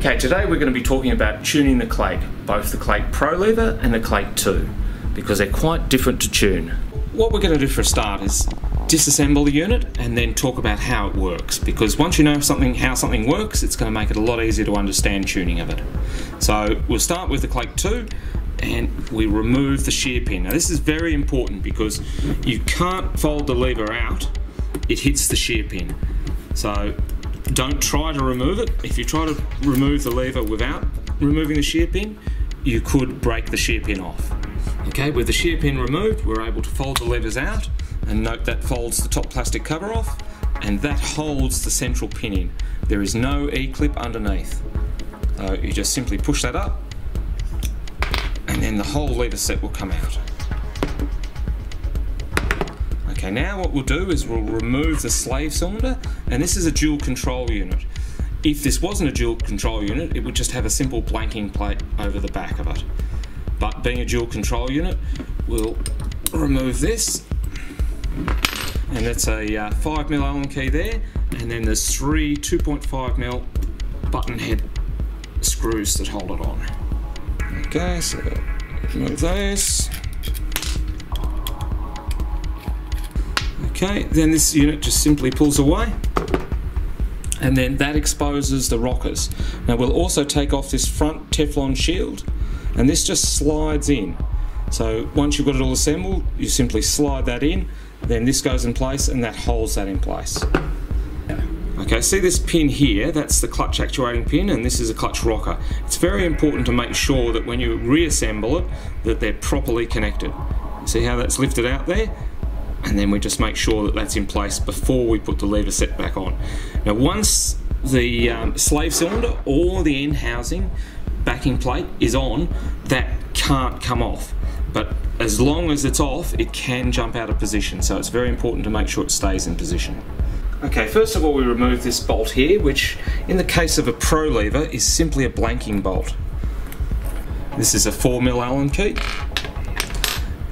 Okay, today we're going to be talking about tuning the Clake, both the Clake Pro lever and the Clake 2, because they're quite different to tune. What we're going to do for a start is disassemble the unit and then talk about how it works, because once you know something how something works, it's going to make it a lot easier to understand tuning of it. So we'll start with the Clake 2 and we remove the shear pin. Now this is very important because you can't fold the lever out, it hits the shear pin. So don't try to remove it. If you try to remove the lever without removing the shear pin, you could break the shear pin off. Okay, with the shear pin removed, we're able to fold the levers out and note that folds the top plastic cover off and that holds the central pin in. There is no E-clip underneath. So you just simply push that up and then the whole lever set will come out. Okay, now what we'll do is we'll remove the slave cylinder, and this is a dual control unit. If this wasn't a dual control unit, it would just have a simple blanking plate over the back of it. But being a dual control unit, we'll remove this, and that's a uh, 5mm Allen key there, and then there's three 2.5mm button head screws that hold it on. Okay, so remove those. Okay, then this unit just simply pulls away and then that exposes the rockers. Now we'll also take off this front Teflon shield and this just slides in. So once you've got it all assembled, you simply slide that in, then this goes in place and that holds that in place. Okay, see this pin here, that's the clutch actuating pin and this is a clutch rocker. It's very important to make sure that when you reassemble it, that they're properly connected. See how that's lifted out there? And then we just make sure that that's in place before we put the lever set back on. Now once the um, slave cylinder or the end housing backing plate is on, that can't come off. But as long as it's off, it can jump out of position. So it's very important to make sure it stays in position. Okay, first of all we remove this bolt here, which in the case of a Pro lever is simply a blanking bolt. This is a 4mm Allen key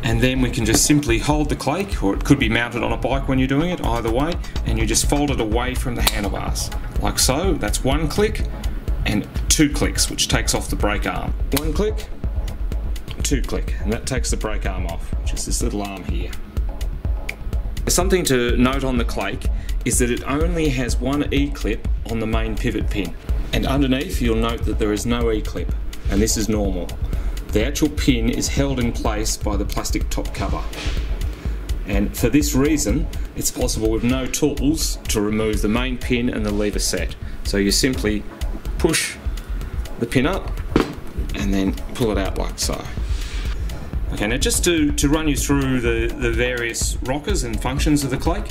and then we can just simply hold the clake or it could be mounted on a bike when you're doing it either way and you just fold it away from the handlebars. Like so that's one click and two clicks which takes off the brake arm. One click two click and that takes the brake arm off which is this little arm here. Something to note on the clake is that it only has one E-clip on the main pivot pin. And underneath you'll note that there is no E-clip and this is normal the actual pin is held in place by the plastic top cover. And for this reason, it's possible with no tools to remove the main pin and the lever set. So you simply push the pin up and then pull it out like so. Okay, now just to, to run you through the, the various rockers and functions of the Clake,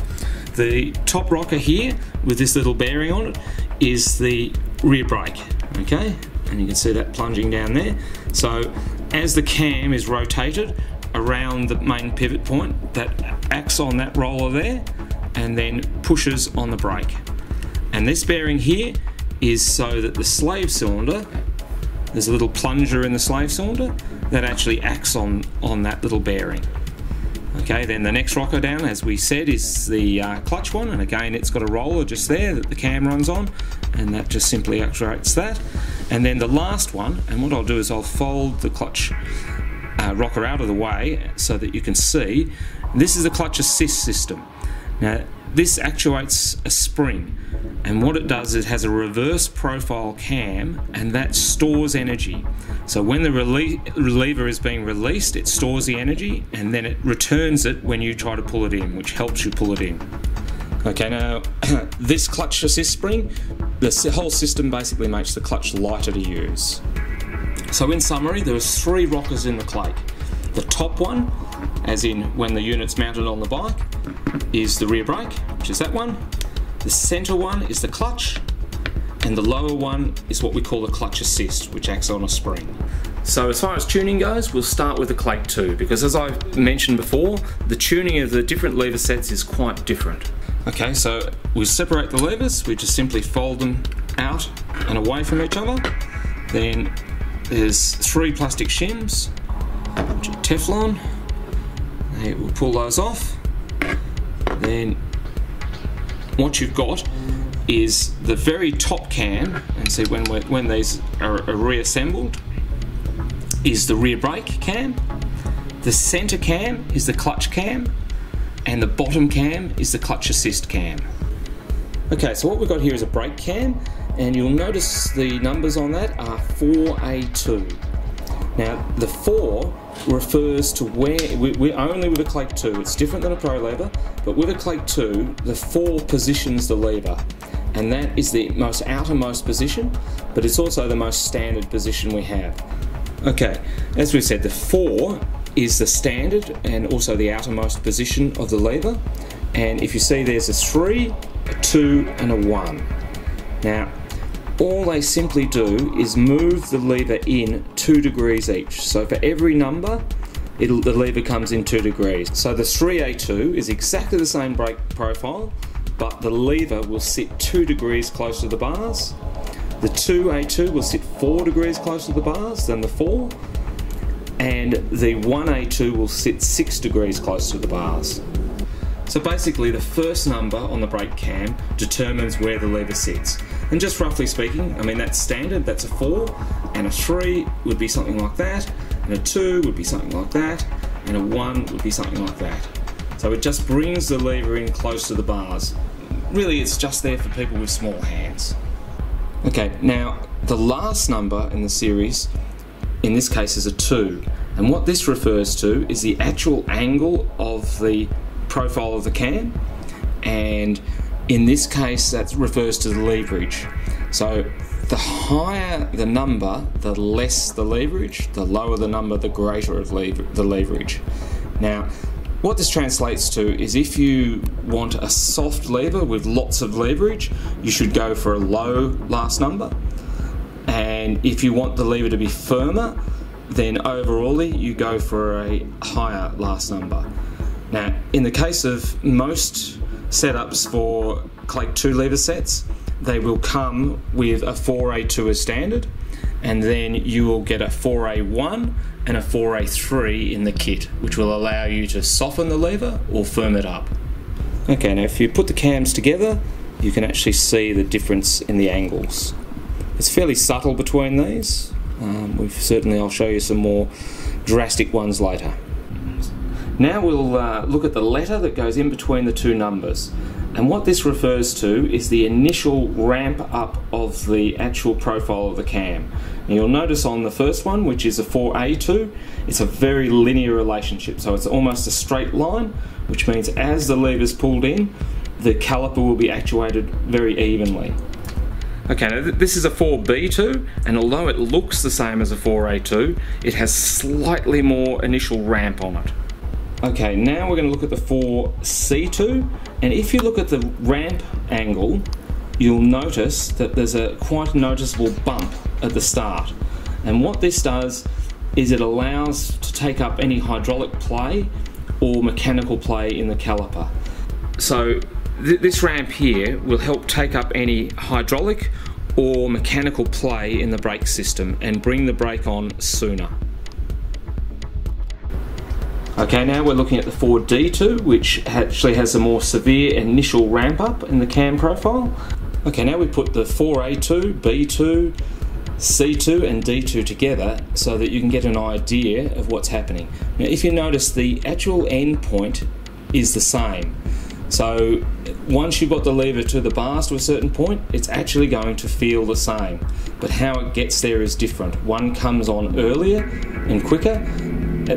the top rocker here with this little bearing on it is the rear brake, okay? And you can see that plunging down there. So as the cam is rotated around the main pivot point, that acts on that roller there and then pushes on the brake. And this bearing here is so that the slave cylinder, there's a little plunger in the slave cylinder that actually acts on, on that little bearing. Okay, then the next rocker down, as we said, is the uh, clutch one, and again it's got a roller just there that the cam runs on, and that just simply actuates that. And then the last one, and what I'll do is I'll fold the clutch uh, rocker out of the way so that you can see, this is a clutch assist system. Now this actuates a spring and what it does is it has a reverse profile cam and that stores energy. So when the lever is being released, it stores the energy and then it returns it when you try to pull it in, which helps you pull it in. Okay, now this clutch assist spring, the whole system basically makes the clutch lighter to use. So in summary, there there's three rockers in the Clake. The top one, as in when the unit's mounted on the bike, is the rear brake, which is that one. The center one is the clutch, and the lower one is what we call the clutch assist, which acts on a spring. So as far as tuning goes, we'll start with the Clake 2, because as I mentioned before, the tuning of the different lever sets is quite different. Okay, so we separate the levers, we just simply fold them out and away from each other. Then there's three plastic shims, which are Teflon. We'll pull those off. Then what you've got is the very top cam, and see when when these are, are reassembled, is the rear brake cam. The center cam is the clutch cam, and the bottom cam is the clutch assist cam. Okay, so what we've got here is a brake cam, and you'll notice the numbers on that are 4A2. Now, the 4 refers to where, we're only with a Clake 2, it's different than a Pro lever, but with a Clake 2, the 4 positions the lever, and that is the most outermost position, but it's also the most standard position we have. Okay, as we said, the 4 is the standard and also the outermost position of the lever, and if you see there's a 3, a 2, and a 1. Now, all they simply do is move the lever in two degrees each. So for every number, the lever comes in two degrees. So the 3A2 is exactly the same brake profile, but the lever will sit two degrees closer to the bars. The 2A2 will sit four degrees closer to the bars than the 4, and the 1A2 will sit six degrees closer to the bars. So basically the first number on the brake cam determines where the lever sits. And just roughly speaking, I mean that's standard, that's a 4, and a 3 would be something like that, and a 2 would be something like that, and a 1 would be something like that. So it just brings the lever in close to the bars. Really it's just there for people with small hands. Okay, now the last number in the series, in this case is a 2, and what this refers to is the actual angle of the profile of the cam and in this case that refers to the leverage. So the higher the number the less the leverage the lower the number the greater of lever the leverage. Now what this translates to is if you want a soft lever with lots of leverage you should go for a low last number. And if you want the lever to be firmer then overall you go for a higher last number. Now, in the case of most setups for Clake 2 lever sets, they will come with a 4A2 as standard, and then you will get a 4A1 and a 4A3 in the kit, which will allow you to soften the lever or firm it up. Okay, now if you put the cams together, you can actually see the difference in the angles. It's fairly subtle between these. Um, we've certainly, I'll show you some more drastic ones later. Now we'll uh, look at the letter that goes in between the two numbers. And what this refers to is the initial ramp up of the actual profile of the cam. And you'll notice on the first one, which is a 4A2, it's a very linear relationship. So it's almost a straight line, which means as the lever's pulled in, the caliper will be actuated very evenly. Okay, now this is a 4B2, and although it looks the same as a 4A2, it has slightly more initial ramp on it. Okay, now we're going to look at the 4C2, and if you look at the ramp angle, you'll notice that there's a quite noticeable bump at the start. And what this does is it allows to take up any hydraulic play or mechanical play in the caliper. So th this ramp here will help take up any hydraulic or mechanical play in the brake system and bring the brake on sooner. Okay, now we're looking at the 4D2, which actually has a more severe initial ramp up in the cam profile. Okay, now we put the 4A2, B2, C2 and D2 together so that you can get an idea of what's happening. Now if you notice the actual end point is the same. So once you've got the lever to the bars to a certain point, it's actually going to feel the same. But how it gets there is different. One comes on earlier and quicker,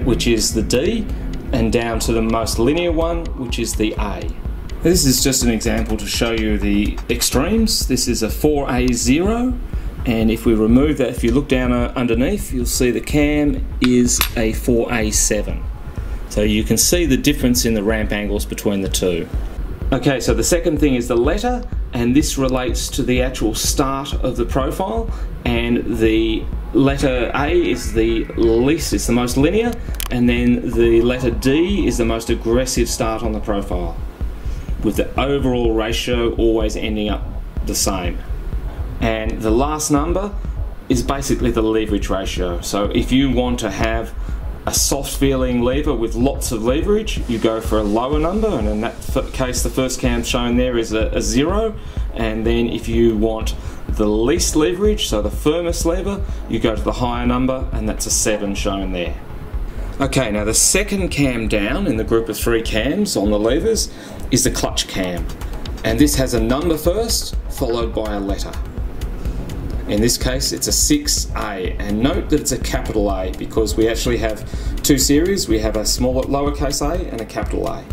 which is the D, and down to the most linear one, which is the A. This is just an example to show you the extremes. This is a 4A0, and if we remove that, if you look down uh, underneath, you'll see the cam is a 4A7. So you can see the difference in the ramp angles between the two. Okay, so the second thing is the letter, and this relates to the actual start of the profile, and the letter A is the least, it's the most linear, and then the letter D is the most aggressive start on the profile, with the overall ratio always ending up the same. And the last number is basically the leverage ratio. So if you want to have a soft feeling lever with lots of leverage, you go for a lower number, and in that case, the first cam shown there is a, a zero, and then if you want the least leverage, so the firmest lever, you go to the higher number, and that's a 7 shown there. Okay, now the second cam down in the group of three cams on the levers is the clutch cam. And this has a number first, followed by a letter. In this case, it's a 6A, and note that it's a capital A because we actually have two series. We have a small lowercase a and a capital A.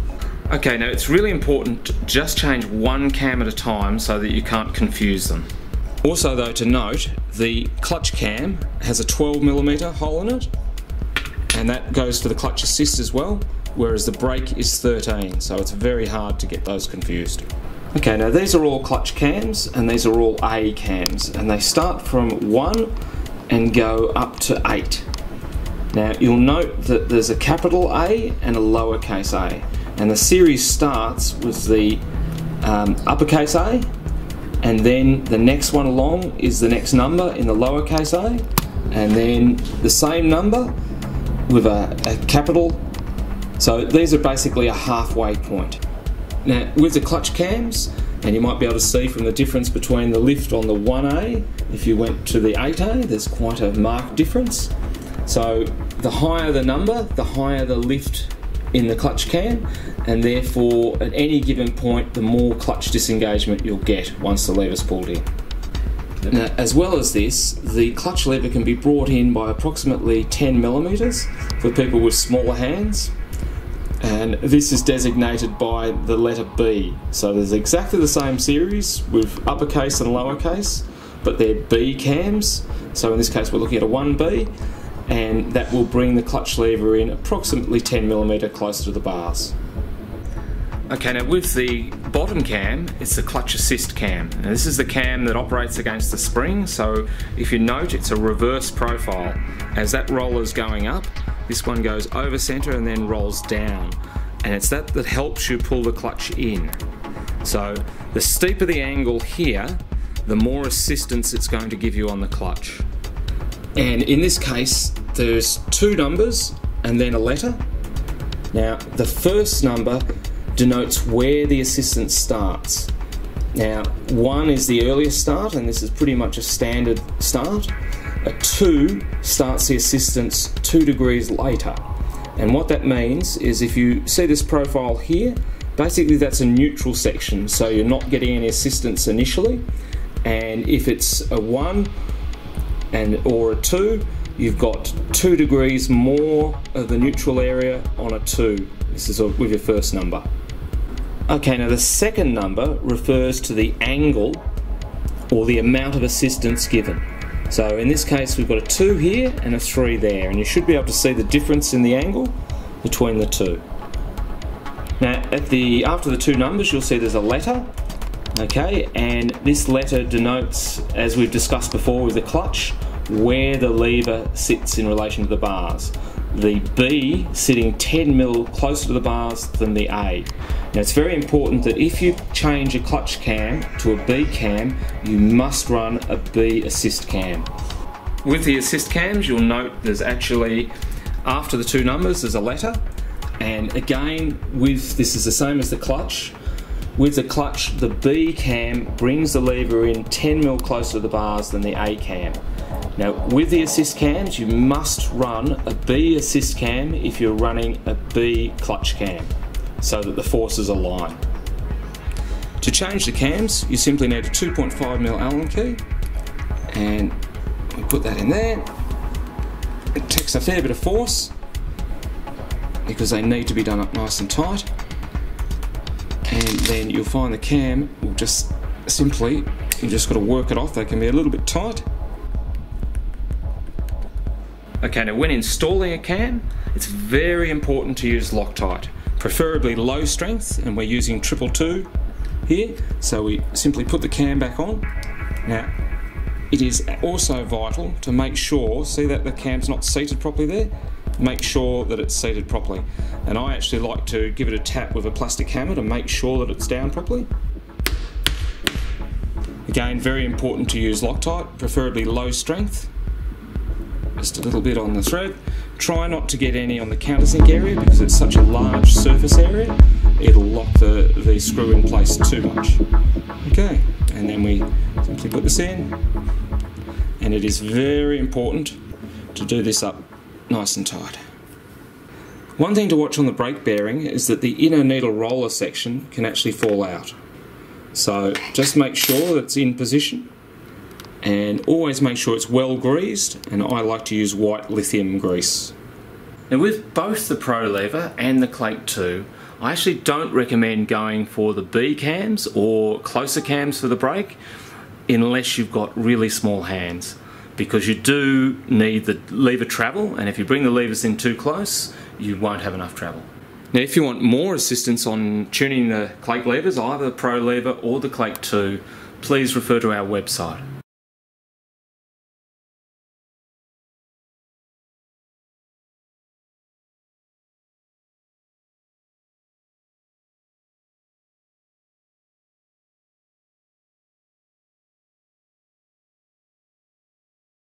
Okay, now it's really important to just change one cam at a time so that you can't confuse them. Also though, to note, the clutch cam has a 12mm hole in it, and that goes for the clutch assist as well, whereas the brake is 13, so it's very hard to get those confused. Okay, now these are all clutch cams and these are all A cams and they start from 1 and go up to 8. Now you'll note that there's a capital A and a lowercase a and the series starts with the um, uppercase A and then the next one along is the next number in the lowercase a and then the same number with a, a capital so these are basically a halfway point. Now with the clutch cams, and you might be able to see from the difference between the lift on the 1A, if you went to the 8A, there's quite a marked difference. So the higher the number, the higher the lift in the clutch cam, and therefore at any given point, the more clutch disengagement you'll get once the lever's pulled in. Now, as well as this, the clutch lever can be brought in by approximately 10 millimeters for people with smaller hands, and this is designated by the letter B. So there's exactly the same series with uppercase and lowercase, but they're B cams. So in this case, we're looking at a 1B, and that will bring the clutch lever in approximately 10 millimeter closer to the bars. Okay, now with the bottom cam, it's the clutch assist cam. Now this is the cam that operates against the spring, so if you note, it's a reverse profile. As that roller's going up, this one goes over center and then rolls down. And it's that that helps you pull the clutch in. So the steeper the angle here, the more assistance it's going to give you on the clutch. And in this case, there's two numbers and then a letter. Now, the first number denotes where the assistance starts. Now, one is the earliest start, and this is pretty much a standard start. A 2 starts the assistance 2 degrees later. And what that means is if you see this profile here, basically that's a neutral section, so you're not getting any assistance initially. And if it's a 1 and or a 2, you've got 2 degrees more of the neutral area on a 2. This is with your first number. Okay, now the second number refers to the angle or the amount of assistance given. So in this case we've got a 2 here and a 3 there and you should be able to see the difference in the angle between the two. Now at the after the two numbers you'll see there's a letter okay and this letter denotes as we've discussed before with the clutch where the lever sits in relation to the bars. The B sitting 10 mil closer to the bars than the A. Now it's very important that if you change a clutch cam to a B cam, you must run a B assist cam. With the assist cams, you'll note there's actually, after the two numbers, there's a letter. And again, with this is the same as the clutch. With the clutch, the B cam brings the lever in 10 mil closer to the bars than the A cam. Now, with the assist cams, you must run a B assist cam if you're running a B clutch cam so that the forces align. To change the cams, you simply need a 2.5mm Allen key and we put that in there. It takes a fair bit of force because they need to be done up nice and tight. And then you'll find the cam will just simply, you just got to work it off. They can be a little bit tight. Okay, now when installing a cam, it's very important to use Loctite preferably low strength and we're using triple two here. So we simply put the cam back on. Now it is also vital to make sure see that the cam's not seated properly there? Make sure that it's seated properly. And I actually like to give it a tap with a plastic hammer to make sure that it's down properly. Again very important to use Loctite preferably low strength just a little bit on the thread Try not to get any on the countersink area because it's such a large surface area, it'll lock the, the screw in place too much. Okay, and then we simply put this in. And it is very important to do this up nice and tight. One thing to watch on the brake bearing is that the inner needle roller section can actually fall out. So just make sure that it's in position and always make sure it's well greased and I like to use white lithium grease. Now with both the Pro Lever and the Clake 2 I actually don't recommend going for the B cams or closer cams for the brake unless you've got really small hands because you do need the lever travel and if you bring the levers in too close you won't have enough travel. Now if you want more assistance on tuning the Clake levers, either the Pro lever or the Clake 2, please refer to our website.